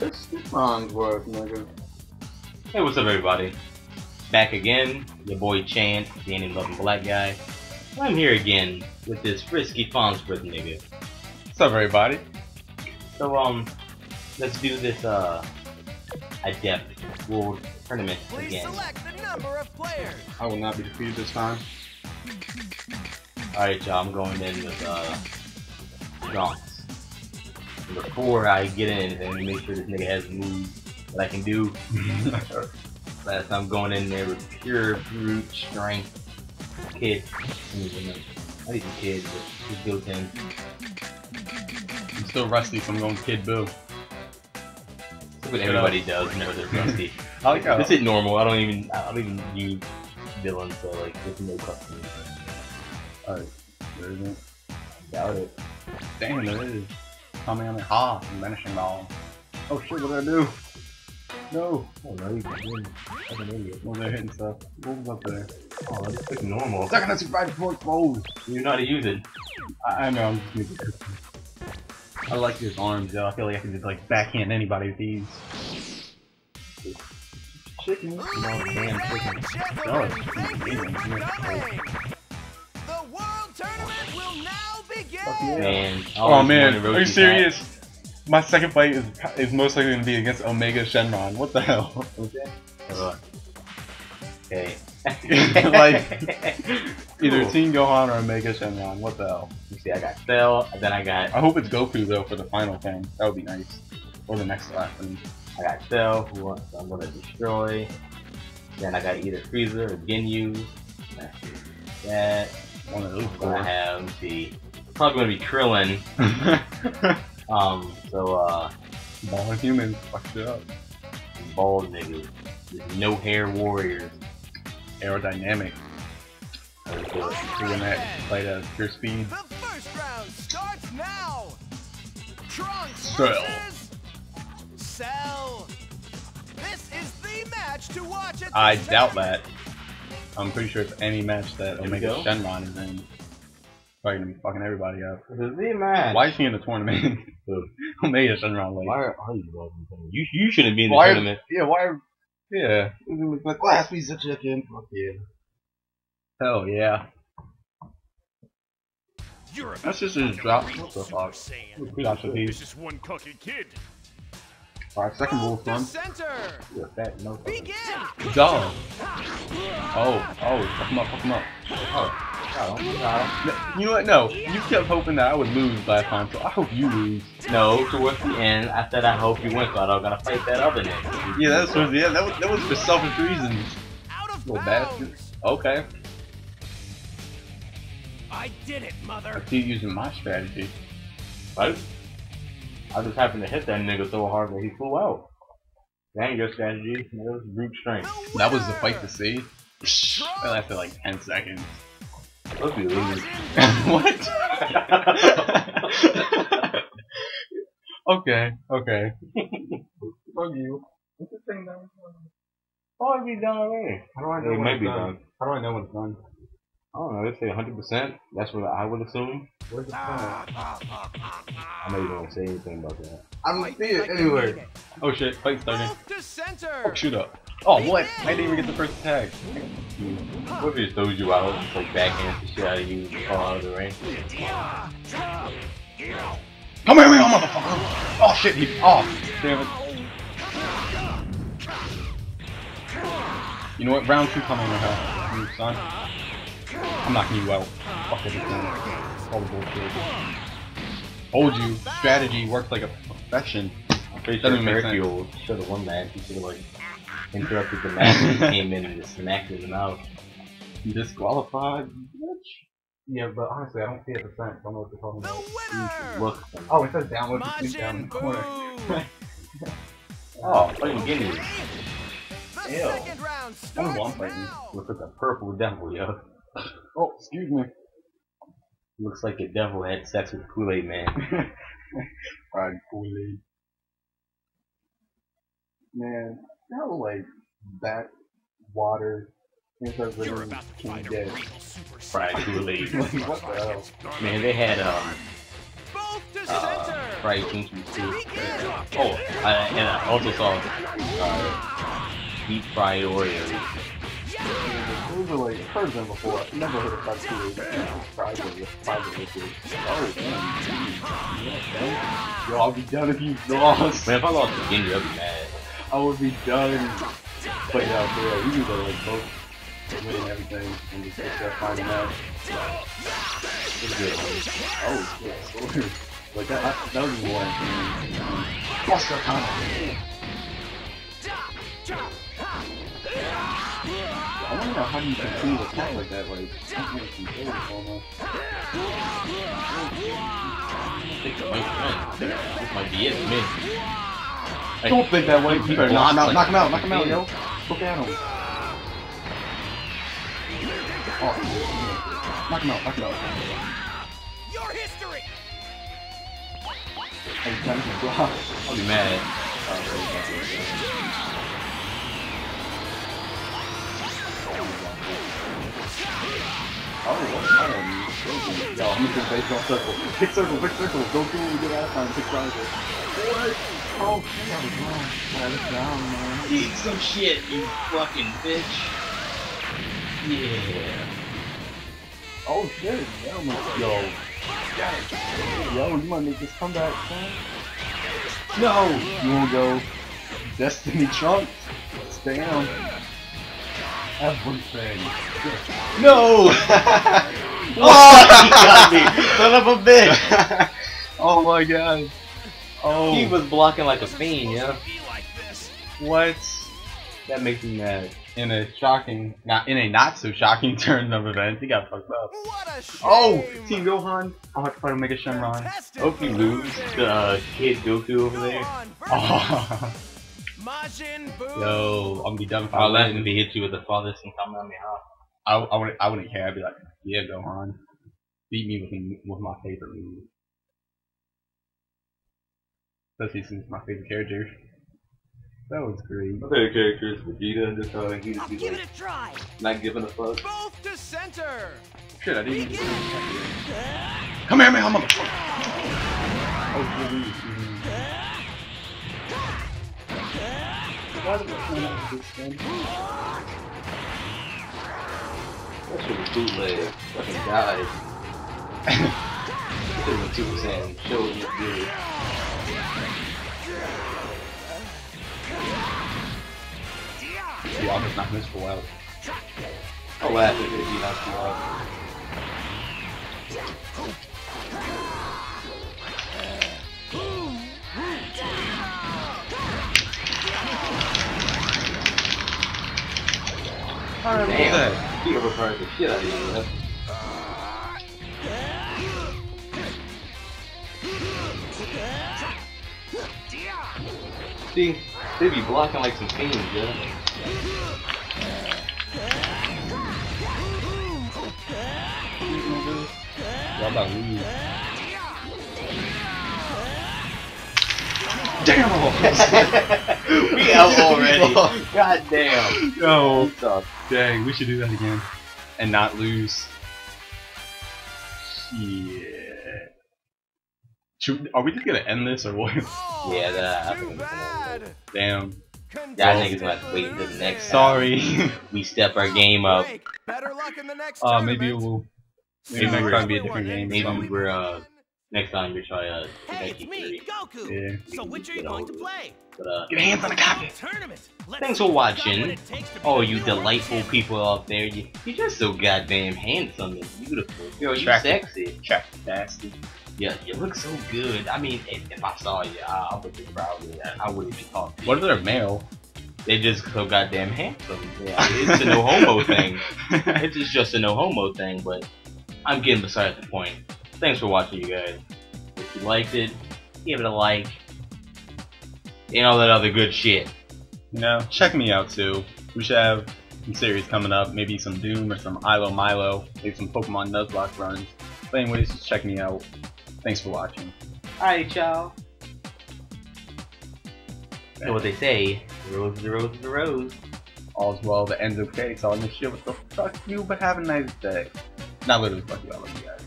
It's Farnsworth, nigga. Hey, what's up, everybody? Back again, your boy Chance, the Anime Loving Black Guy. I'm here again with this frisky Farnsworth nigga. What's up, everybody? So, um, let's do this, uh, Adept World Tournament Please again. select the number of players. I will not be defeated this time. Alright, y'all, I'm going in with, uh, Trunks. Before I get in, and make sure this nigga has moves that I can do. Last time I'm going in there with pure brute strength. Kid. Not even kid, but he's built in. I'm still rusty, so I'm going Kid Buu. That's what everybody does whenever they're rusty. I like how this is normal. I don't even I don't even use villains, so like there's no customers. Alright, there isn't. Doubt it. Damn, there is. Kamehameha, ah, vanishing ball. Oh shit, what did I do? No. Oh no, you can win. I'm an idiot. Well, they're hitting stuff. What was up there? Oh, that's like normal. Second, that's right before it falls. You know how to use it. I, I know, I'm just making I like his arms, though. I feel like I can just like backhand anybody with these. Chicken. No, damn chicken. Gentlemen, Oh, thank amazing. The World Tournament will now Oh man, are you serious? My second fight is is most likely going to be against Omega Shenron. What the hell? Okay. Like- Either Cool. Teen Gohan or Omega Shenron. What the hell? You see, I got Cell, and then I got I hope it's Goku though for the final thing. That would be nice. Or the next lap. I mean, I got Cell, who I'm gonna destroy. Then I got either Frieza or Ginyu. That. one of those gonna have, see, probably gonna be Krillin. Um, so, uh, Ball humans. fucked shit up. bald niggas. No hair warriors. Aerodynamic. Let's do it. Doing that fight at pure speed. The first round starts now. Trunks Cell. versus Cell. This is the match to watch at the I doubt that. I'm pretty sure it's any match that There Omega. Shenron is in. Probably gonna be fucking everybody up. This is the match. Why is he in the tournament? Who? Omega Shenron like. Why are, are you involved in the tournament? You, you shouldn't be in the Why- tournament. Yeah, why? are- Yeah. The glass piece of chicken. Fuck yeah. Hell yeah. You're That's just his drop. real What the Super fuck? Saiyan. That's what This is one cocky kid. Alright, second rule Move to fun. center. You're a fat motherfucker. Begin. Dog. Oh, oh, fuck him up, fuck him up. Oh, Oh, no, You know what? No, you kept hoping that I would lose last time, so I hope you lose. No, towards the end, I said I hope you win, so I don't gotta fight that other nigga. Yeah, that's what. Yeah, that was that was for selfish reasons. Out of Little bounds. bastard. Okay, I did it, mother. I mother. keep using my strategy. Right? I just happened to hit that nigga so hard that he flew out. That ain't your strategy. That was brute strength. That was the fight to see. That lasted like ten seconds. Let's be losing. what? okay, okay. Fuck you. What's the thing down? Oh, it'd be done already. How do I know It might be done. How do I know when it's done? I don't know. They say 100%. That's what I would assume. Where's the phone? I know you don't say anything about that. I don't see it anywhere. Oh shit, fight starting. Move to center. Oh, shoot up. Oh, what? I didn't even get the first attack. What if he just throws you out, just like backhand the shit out of you, and fall out of the ring? Come here, me, motherfucker! Oh shit, he. Oh, damn it. You know what? Round two coming. You son. I'm knocking you out. Fuck everything. All the bullshit. Told you, strategy works like a profession. Pretty sure make should have won that. He should have like interrupted the match and came in and just smacked him out. Disqualified. bitch. Yeah, but honestly, I don't see it percent. I don't know what they're talking The about. winner. Look. Oh, it says download the link down in Majin the corner. Oh, fucking Ginyu. The Ew. round Only one fighting. now. Looks like a purple devil, yo. Oh, excuse me. Looks like a devil had sex with Kool-Aid Man. Fried Kool-Aid. Man, that was like back water. You're about to fight a dead. real Super Fried Saiyan. Kool-Aid. what the hell? Man, they had um Both to Uh, center. fried Twinkies too. Oh, I, and I also saw uh, deep fried Oreos. Those are like, I've heard of them before. I've never heard of fried Cheetos. Fried with fried with liquid. Oh, damn. Yeah, Yo, I'll be done if you lost. Man, if I lost to Ginyu, I'd be mad. I would be done. But yeah, for real, we need to like both win everything and just get that final match. It's good. homie. Oh shit, sword. Like that, that, that was more entertaining. Plus the time. I wanna know how do you continue to attack like that, like, not control it almost. I think it might win. This might be it, man. Hey, Don't think that way. He You better knock him out, knock him out, like knock him out, a yo. Look at him. Oh, knock him out, knock him out. Your history. Every time he blocks. I'll be mad. Oh, what's that on you? Yo, I'm just gonna base on circle. Pick circle, pick circle. Don't do what we did last time. Pick triangle. What? Oh, shit, I was wrong. That's down, man. Eat some shit, you fucking bitch. Yeah. Oh, shit. Yo, man. Yo. Yo, you might make this comeback, son. No! You wanna go Destiny Trunks? Stay down. Everything. No! oh, he got me! Son of a bitch! oh my god. Oh, He was blocking like a fiend, yeah? Be what? That makes me mad. In a shocking, not in a not so shocking turn of events, he got fucked up. A. Oh, Teen Gohan. I'll have to fight Omega Shenron. Contestant Hope you lose the uh, kid Goku over there. Oh, yo, I'm gonna be done if I I'll let him be hit you with the father's and Kamehameha. I, I wouldn't, I wouldn't care. I'd be like, yeah, Gohan, beat me with with my favorite move. Especially since my favorite character. That was great. My favorite character is Vegeta, and just how he just be like, it a try. not giving a fuck. Both to center. Shit, I didn't. Begin. Come here, man, I'm a. Oh, shit, we- we- Why did we turn out this thing? That shit was bootleg. Fucking died. Shit was Super Saiyan. Show was good. Yeah, I'm not this full out. I'll laugh if he knocks you out. Damn. He overpowered the shit out of you. See, they be blocking like some fiends, yeah. Y'all about to lose. we out already. God damn. Yo, Suck. dang, we should do that again. And not lose. Shit. Should, are we just gonna end this or what? Oh, Yeah, that happened. Damn. Y'all niggas gonna have to wait until the next. Sorry. We step our game up. Better luck in the next uh, maybe it will. Maybe Maybe next we're- time be a different game. Maybe Maybe. we're uh next time we try uh Hey, it's me, Goku. Yeah. So which are you going to play? But uh Get your hands on the copy. Tournament. Let's Thanks for watching. what it takes to be Oh, you delightful people out there. You, you're just so goddamn handsome and beautiful. Yo, you Attractive. sexy. Check. Nasty. Yeah, you look so good. I mean, if, if I saw you, I, I would be proud of you. I wouldn't even talk to you. What if they're male? They just so goddamn handsome. Yeah, it's a no homo thing. It's just- just a no homo thing, but I'm getting beside the point. Thanks for watching, you guys. If you liked it, give it a like. And all that other good shit. You know, check me out too. We should have some series coming up, maybe some Doom or some Ilo Milo, maybe some Pokemon Nuzlocke runs. But anyways, just check me out. Thanks for watching. Alright, y'all. You know what they say? The rose is a rose is a rose. All's well, the end's okay, so I'm gonna shit what the fuck you, but have a nice day. Not literally fuck you, I love you.